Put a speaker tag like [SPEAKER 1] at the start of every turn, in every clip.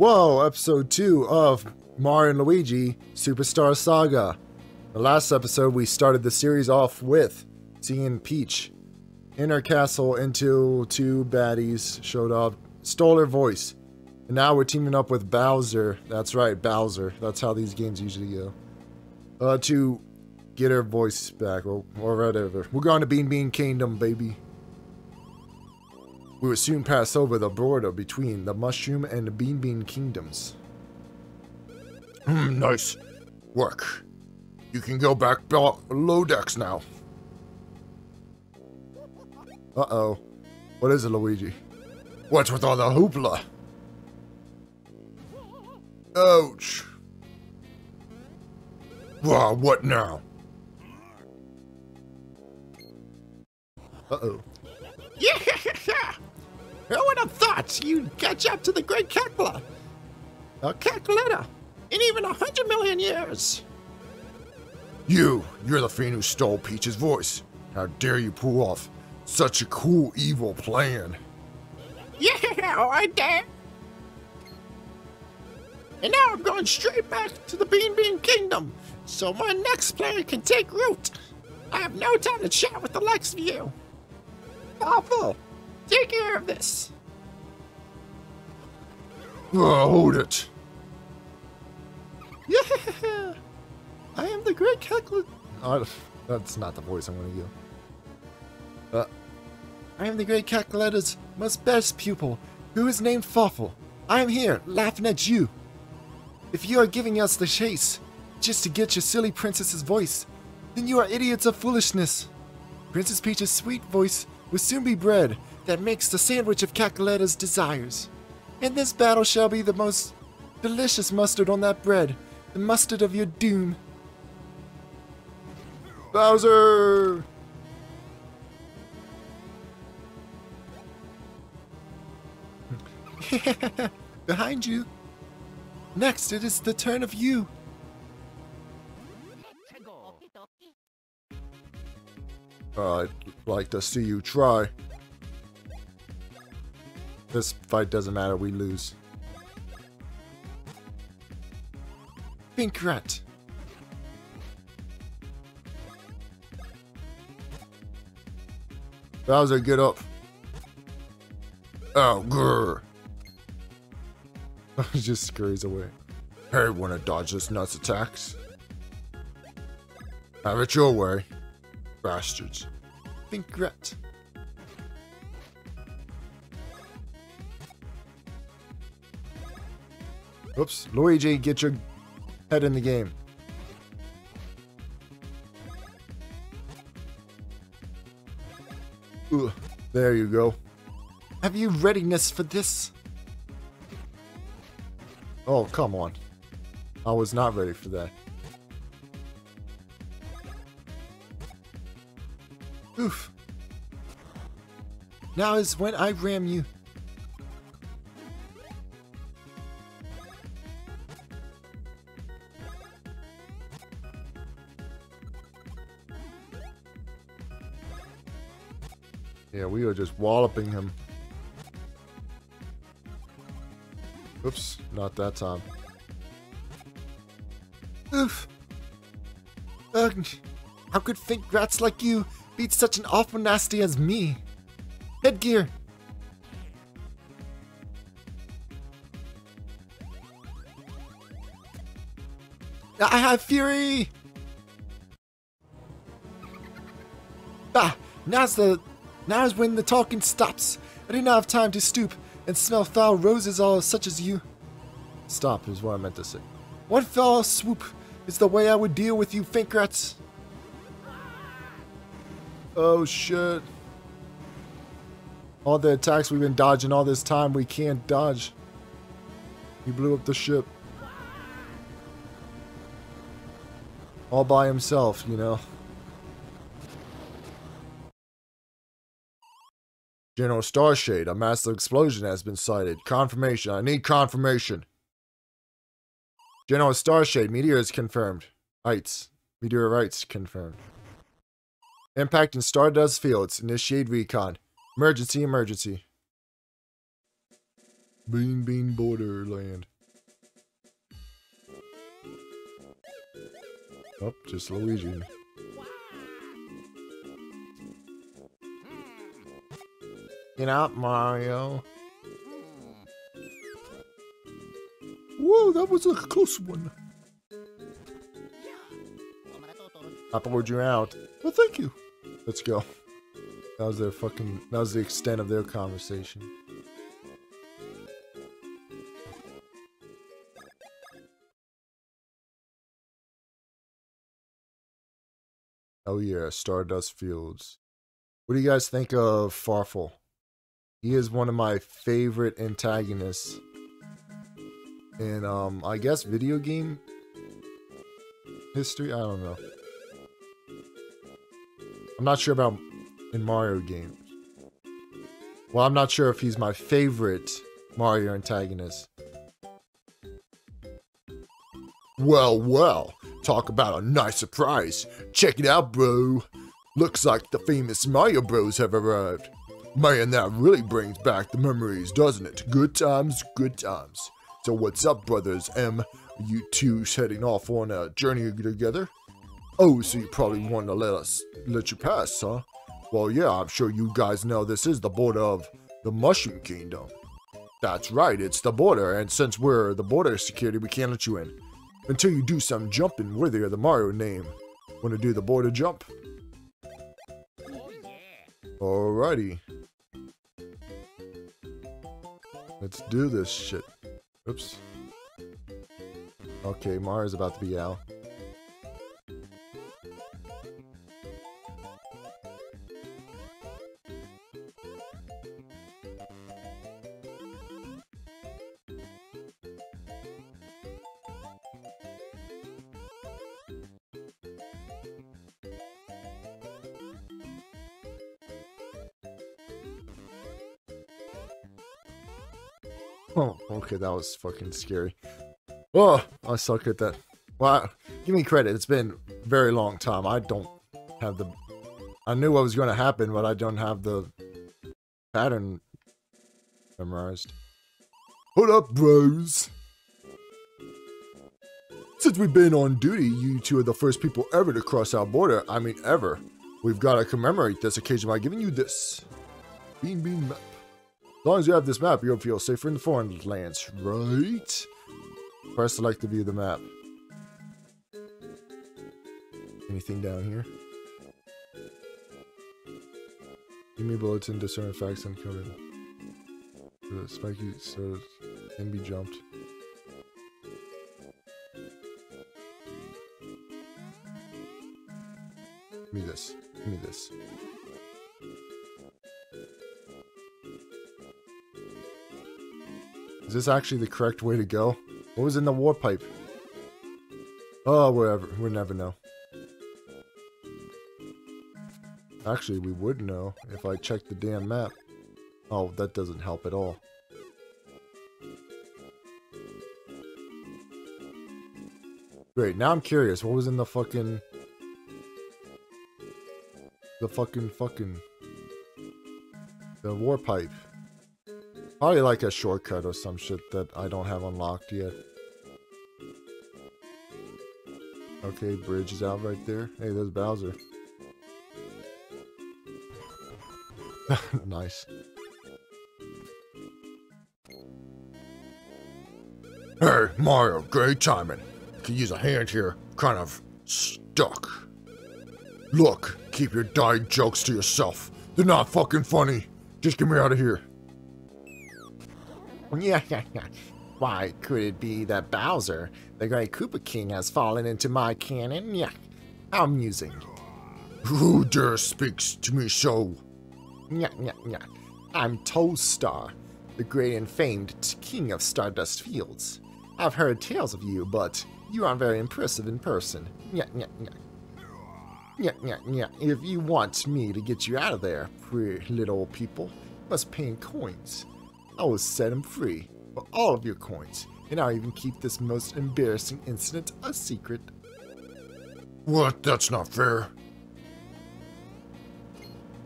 [SPEAKER 1] Whoa, episode 2 of Mario and Luigi Superstar Saga. The last episode, we started the series off with seeing Peach in her castle until two baddies showed up, stole her voice. And now we're teaming up with Bowser. That's right, Bowser. That's how these games usually go. Uh, to get her voice back, or, or whatever. We're going to Bean Bean Kingdom, baby. We will soon pass over the border between the Mushroom and Bean Bean Kingdoms. Hmm, nice work. You can go back below decks now. Uh-oh. What is it, Luigi? What's with all the hoopla? Ouch. Wow, what now? Uh-oh.
[SPEAKER 2] Who would have thought you'd catch up to the great Kekla? Or Kekletta? In even a hundred million years.
[SPEAKER 1] You, you're the fiend who stole Peach's voice. How dare you pull off such a cool evil plan?
[SPEAKER 2] Yeah, I dare. And now I'm going straight back to the Bean Bean Kingdom, so my next plan can take root. I have no time to chat with the likes of you. Awful. Take care of this.
[SPEAKER 1] Oh, hold it.
[SPEAKER 2] Yeah, I am the great Kekla.
[SPEAKER 1] Uh, that's not the voice I'm going to give. Uh,
[SPEAKER 2] I am the great Kekletta's most best pupil, who is named Fawful. I am here, laughing at you. If you are giving us the chase, just to get your silly princess's voice, then you are idiots of foolishness. Princess Peach's sweet voice will soon be bread that makes the sandwich of Cackletta's desires. And this battle shall be the most delicious mustard on that bread, the mustard of your doom.
[SPEAKER 1] Bowser!
[SPEAKER 2] Behind you. Next, it is the turn of you.
[SPEAKER 1] I'd like to see you try. This fight doesn't matter, we lose.
[SPEAKER 2] Fink-Rat.
[SPEAKER 1] Bowser, get up. Oh, grr. just scurries away. Hey, wanna dodge this nuts attacks? Have it your way. Bastards.
[SPEAKER 2] Pink
[SPEAKER 1] Oops. Luigi, get your head in the game. Ugh, there you go.
[SPEAKER 2] Have you readiness for this?
[SPEAKER 1] Oh, come on. I was not ready for that.
[SPEAKER 2] Oof. Now is when I ram you.
[SPEAKER 1] We are just walloping him. Oops, not that time.
[SPEAKER 2] Oof. Ugh. How could fink-rats like you beat such an awful nasty as me? Headgear. I have fury! Ah, now's the now's when the talking stops. I do not have time to stoop and smell foul roses all such as you.
[SPEAKER 1] Stop is what I meant to say.
[SPEAKER 2] One foul swoop is the way I would deal with you fink-rats.
[SPEAKER 1] Oh shit. All the attacks we've been dodging all this time, we can't dodge. He blew up the ship. All by himself, you know. General Starshade, a massive explosion has been sighted. Confirmation. I need confirmation. General Starshade, meteor is confirmed. It's Meteorites confirmed. Impact in Stardust Fields. Initiate recon. Emergency, emergency. Bean Bean Borderland. Up, oh, just Luigi. Get out, Mario. Whoa, that was a close one. I poured you out. Well, thank you. Let's go. That was their fucking. That was the extent of their conversation. Oh yeah, Stardust Fields. What do you guys think of Fawful? He is one of my favorite antagonists in, um, I guess video game history. I don't know. I'm not sure about in Mario games. Well, I'm not sure if he's my favorite Mario antagonist. Well, well, talk about a nice surprise. Check it out, bro. Looks like the famous Mario Bros have arrived. Man, that really brings back the memories, doesn't it? Good times, good times. So what's up, brothers M? You two heading off on a journey together? Oh, so you probably want to let us let you pass, huh? Well, yeah, I'm sure you guys know this is the border of the Mushroom Kingdom. That's right, it's the border, and since we're the border security, we can't let you in. Until you do some jumping worthy of the Mario name. Wanna do the border jump? Alrighty. Let's do this shit. Oops. Okay, Mario's about to be out. Oh, okay, that was fucking scary. Oh, I suck at that. Well, give me credit. It's been a very long time. I don't have the... I knew what was going to happen, but I don't have the pattern memorized. Hold up, bros. Since we've been on duty, you two are the first people ever to cross our border. I mean, ever. We've got to commemorate this occasion by giving you this. Bean Bean. As long as you have this map, you'll feel safer in the foreign lands, right? Press select to view the map. Anything down here? Give me bulletin, discern facts uncovered. The spiky so can be jumped. Give me this. Give me this. Is this actually the correct way to go? What was in the warp pipe? Oh, whatever. We'll never know. Actually, we would know if I checked the damn map. Oh, that doesn't help at all. Great, now I'm curious. What was in the fucking... The fucking fucking... The warp pipe. Probably like a shortcut or some shit that I don't have unlocked yet. Okay, bridge is out right there. Hey, there's Bowser. nice. Hey, Mario, great timing. Could use a hand here. Kind of stuck. Look, keep your dying jokes to yourself. They're not fucking funny. Just get me out of here. Yeah, Why, could it be that Bowser, the great Koopa King, has fallen into my cannon? Yeah, how amusing. Who dare speaks to me so? Yeah, yeah, yeah. I'm Tolstar, the great and famed king of Stardust Fields. I've heard tales of you, but you aren't very impressive in person. Yeah, yeah, yeah. Yeah, yeah, yeah. If you want me to get you out of there, pretty little people, must pay in coins. I will set him free for all of your coins, and I'll even keep this most embarrassing incident a secret. What? That's not fair.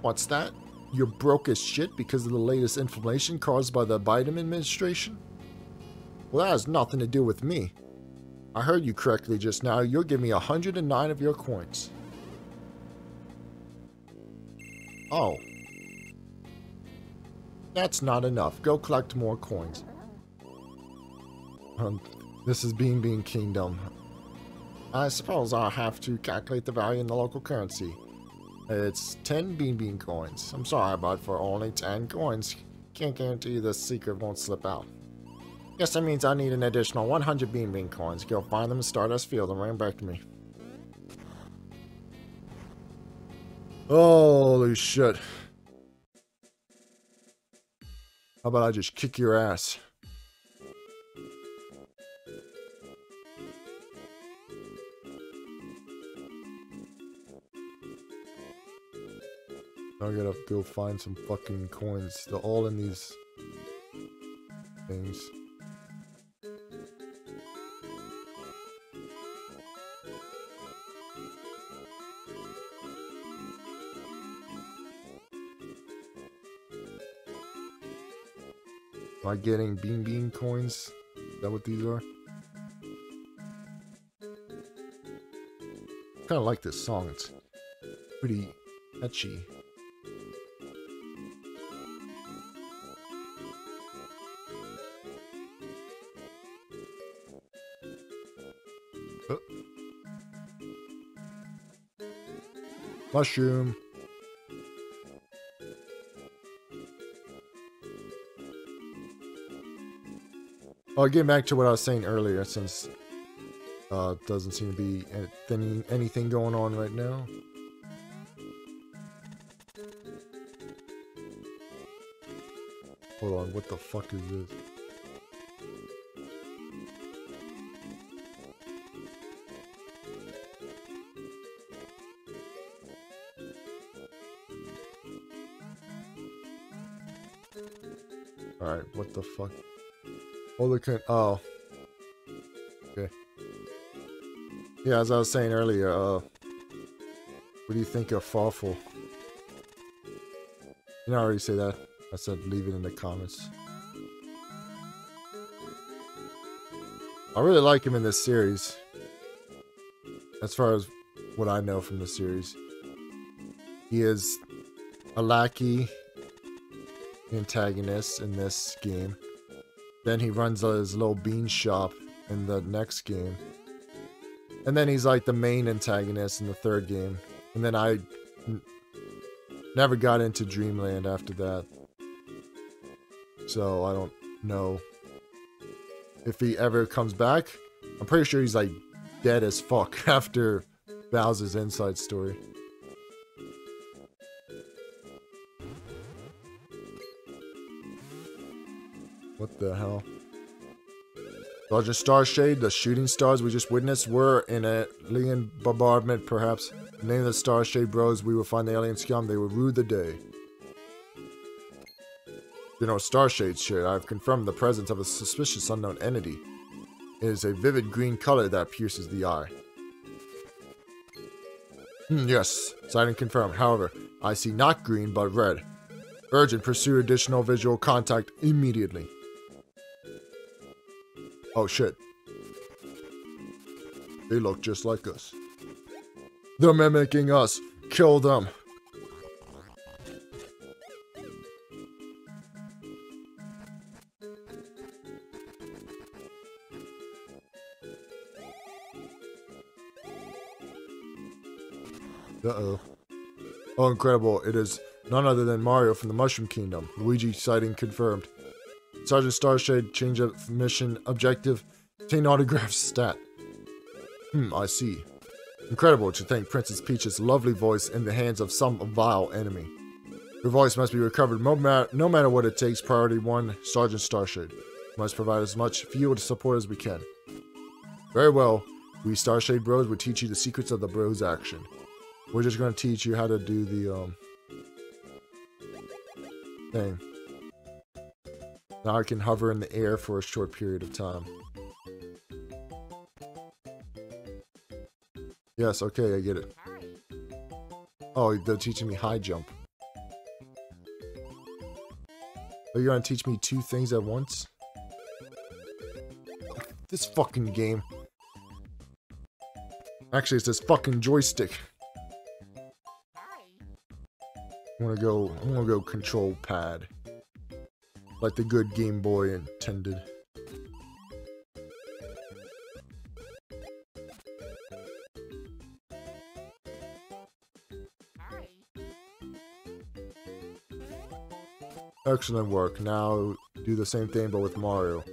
[SPEAKER 1] What's that? You're broke as shit because of the latest inflammation caused by the Biden administration? Well, that has nothing to do with me. I heard you correctly just now. You'll give me 109 of your coins. Oh. That's not enough. Go collect more coins. Um, this is Bean Bean Kingdom. I suppose I'll have to calculate the value in the local currency. It's 10 Bean Bean coins. I'm sorry, but for only 10 coins, can't guarantee the secret won't slip out. Guess that means I need an additional 100 Bean Bean coins. Go find them in Stardust Field and bring back to me. Holy shit. How about I just kick your ass? I gotta go find some fucking coins. They're all in these things. Getting Bean Bean coins? Is that what these are? kind of like this song. It's pretty catchy. Oh. Mushroom. Oh, getting back to what I was saying earlier, since uh, doesn't seem to be anything, anything going on right now. Hold on, what the fuck is this? Alright, what the fuck? Holy can oh. Okay. Yeah, as I was saying earlier, uh what do you think of Fawful? You know I already say that. I said leave it in the comments. I really like him in this series. As far as what I know from the series. He is a lackey antagonist in this game. Then he runs his little bean shop in the next game. And then he's like the main antagonist in the third game. And then I never got into Dreamland after that. So I don't know if he ever comes back. I'm pretty sure he's like dead as fuck after Bowser's inside story. The hell? Sergeant Starshade, the shooting stars we just witnessed were in a alien bombardment, perhaps. The name of the Starshade Bros, we will find the alien scum, they will rue the day. You know, Starshade shit, I have confirmed the presence of a suspicious unknown entity. It is a vivid green color that pierces the eye. Hmm, yes, sighting confirmed. However, I see not green, but red. Urgent, pursue additional visual contact immediately. Oh shit. They look just like us. They're mimicking us. Kill them. Uh-oh. Oh, incredible. It is none other than Mario from the Mushroom Kingdom. Luigi sighting confirmed. Sergeant Starshade, change of mission objective, obtain autograph stat. Hmm, I see. Incredible to think Princess Peach's lovely voice in the hands of some vile enemy. Your voice must be recovered no, matter, no matter what it takes. Priority 1, Sergeant Starshade. Must provide as much field support as we can. Very well. We Starshade Bros will teach you the secrets of the Bros action. We're just going to teach you how to do the, um, thing. Now I can hover in the air for a short period of time. Yes, okay, I get it. Oh, they're teaching me high jump. Oh, Are you gonna teach me two things at once? This fucking game. Actually, it's this fucking joystick. I'm gonna go. I'm gonna go control pad, like the good Game Boy intended. Excellent work. Now do the same thing, but with Mario.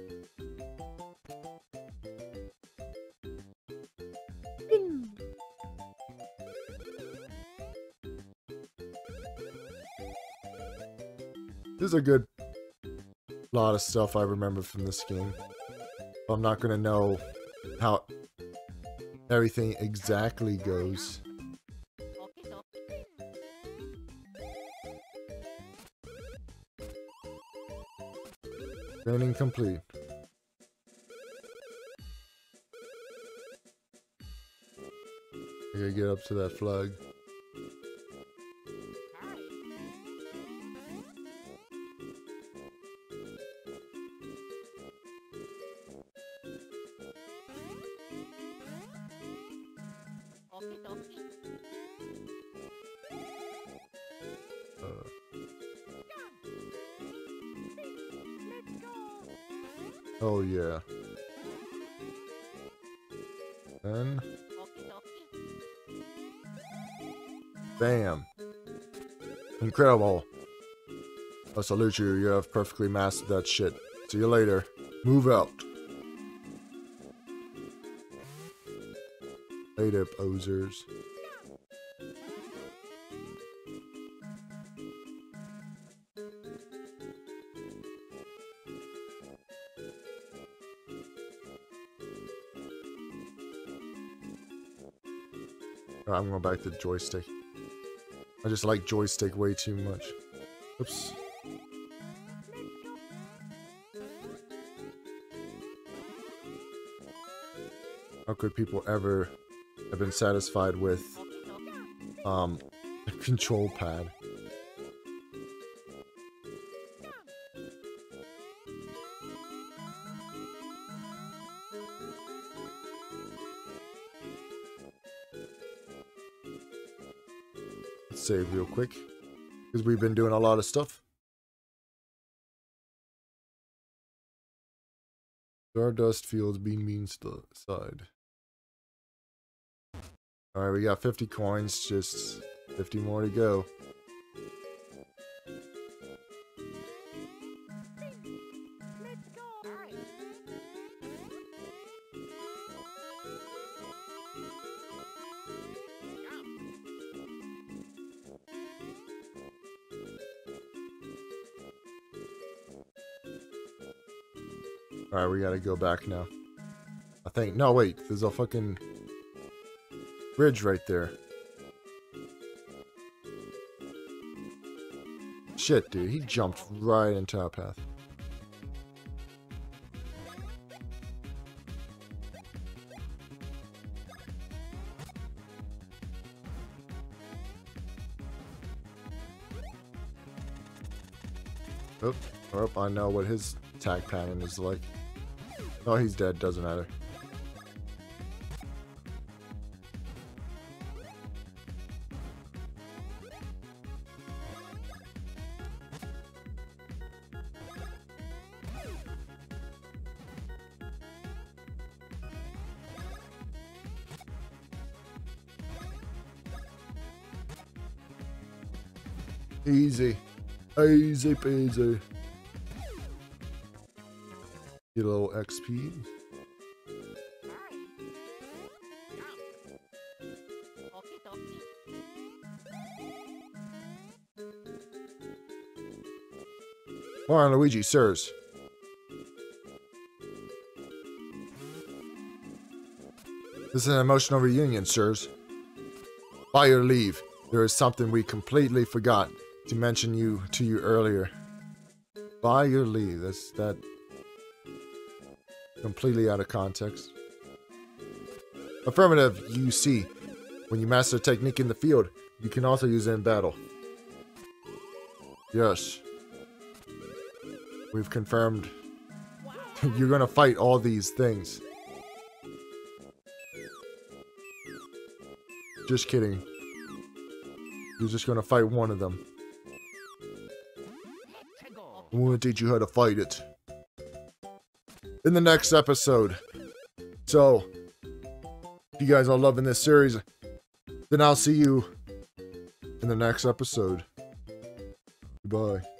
[SPEAKER 1] This is a good lot of stuff I remember from this game. I'm not gonna know how everything exactly goes. Training complete. I gotta get up to that flag. Bam. Incredible. I salute you. You have perfectly mastered that shit. See you later. Move out. Later, posers. I'm going back to the joystick. I just like joystick way too much. Oops. How could people ever have been satisfied with um, a control pad? Save real quick. Because we've been doing a lot of stuff. Stardust Fields Bean Bean side. Alright, we got 50 coins, just 50 more to go. Alright, we gotta go back now. I think. No, wait. There's a fucking bridge right there. Shit, dude. He jumped right into our path. Oh, oh, I know what his attack pattern is like. Oh, he's dead. Doesn't matter. Easy. Easy peasy. Get a little XP. Mario Luigi, sirs. This is an emotional reunion, sirs. By your leave, there is something we completely forgot to mention you to you earlier. By your leave, that's that completely out of context. Affirmative, you see. When you master a technique in the field, you can also use it in battle. Yes. We've confirmed you're gonna fight all these things. Just kidding. You're just gonna fight one of them. I'm gonna teach you how to fight it. In the next episode. So, if you guys are loving this series, then I'll see you in the next episode. Goodbye.